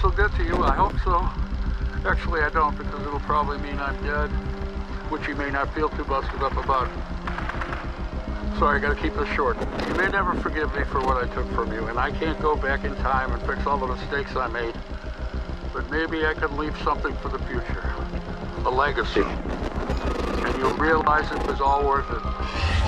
this will get to you. I hope so. Actually, I don't because it'll probably mean I'm dead, which you may not feel too busted up about. Sorry, I gotta keep this short. You may never forgive me for what I took from you, and I can't go back in time and fix all the mistakes I made. But maybe I can leave something for the future. A legacy. And you'll realize it was all worth it.